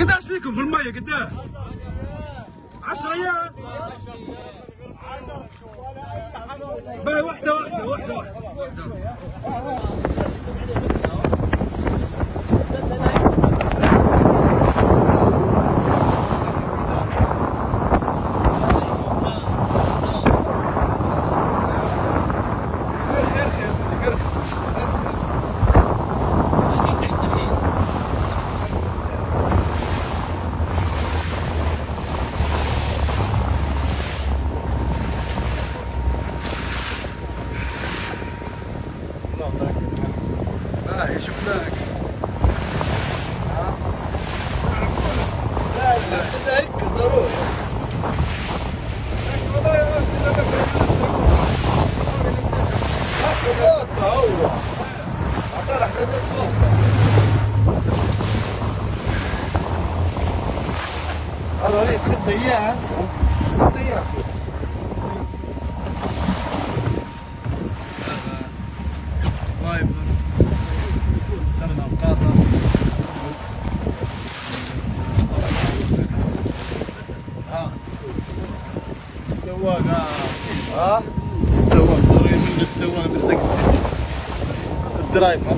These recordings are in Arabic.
قداش ليكم في المية قداش؟ 10 أيام باي واحدة واحدة واحدة واحدة. باي شفناك لا لا هيك ضروري هو بالصوت هذا ليه ست أيام. ست أيام. السواق ها؟ السواق ضروري من السواق السجن الدرايفر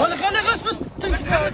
خلي خلي بس بس تحرك حرك